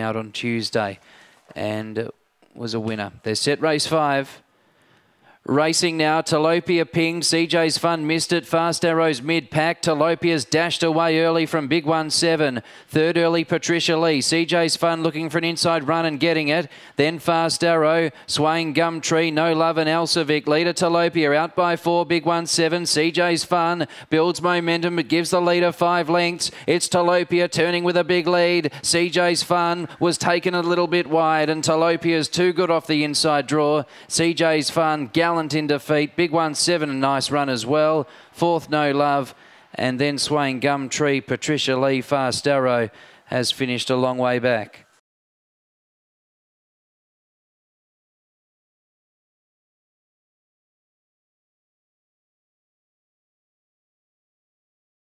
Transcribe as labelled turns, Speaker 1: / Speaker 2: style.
Speaker 1: out on Tuesday and was a winner. They're set race five. Racing now, Talopia pinged. CJ's Fun missed it. Fast Arrows mid pack. Talopia's dashed away early from Big One Seven. Third early, Patricia Lee. CJ's Fun looking for an inside run and getting it. Then Fast Arrow, swaying Gumtree, No Love and Elsavic. Leader Talopia out by four. Big One Seven. CJ's Fun builds momentum but gives the leader five lengths. It's Talopia turning with a big lead. CJ's Fun was taken a little bit wide and Talopia's too good off the inside draw. CJ's Fun gallant in defeat. Big one, seven, a nice run as well. Fourth, no love. And then swaying Gumtree, Patricia Lee, Fast Arrow has finished a long way back.